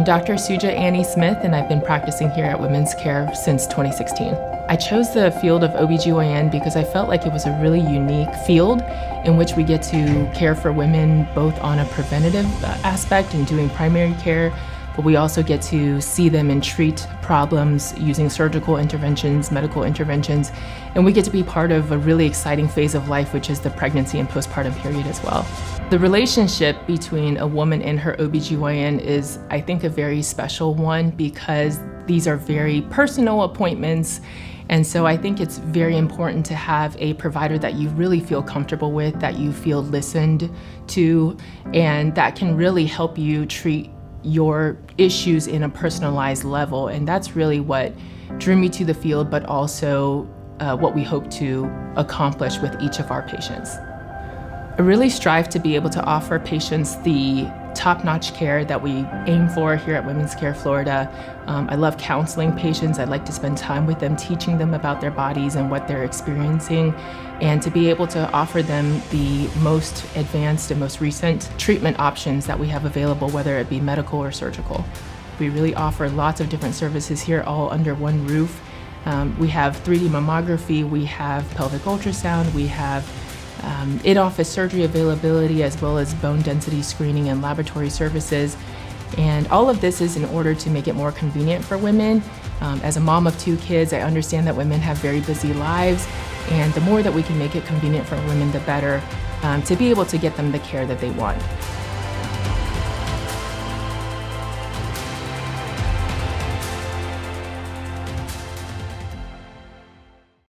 I'm Dr. Xujia Annie Smith, and I've been practicing here at Women's Care since 2016. I chose the field of OBGYN because I felt like it was a really unique field in which we get to care for women both on a preventative uh, aspect and doing primary care, but we also get to see them and treat problems using surgical interventions, medical interventions, and we get to be part of a really exciting phase of life, which is the pregnancy and postpartum period as well. The relationship between a woman and her OBGYN is, I think, a very special one because these are very personal appointments. And so I think it's very important to have a provider that you really feel comfortable with, that you feel listened to, and that can really help you treat your issues in a personalized level. And that's really what drew me to the field, but also uh, what we hope to accomplish with each of our patients. I really strive to be able to offer patients the top-notch care that we aim for here at Women's Care Florida. Um, I love counseling patients. I like to spend time with them, teaching them about their bodies and what they're experiencing, and to be able to offer them the most advanced and most recent treatment options that we have available, whether it be medical or surgical. We really offer lots of different services here all under one roof. Um, we have 3D mammography, we have pelvic ultrasound, we have um, in-office surgery availability as well as bone density screening and laboratory services. And all of this is in order to make it more convenient for women. Um, as a mom of two kids, I understand that women have very busy lives, and the more that we can make it convenient for women, the better um, to be able to get them the care that they want.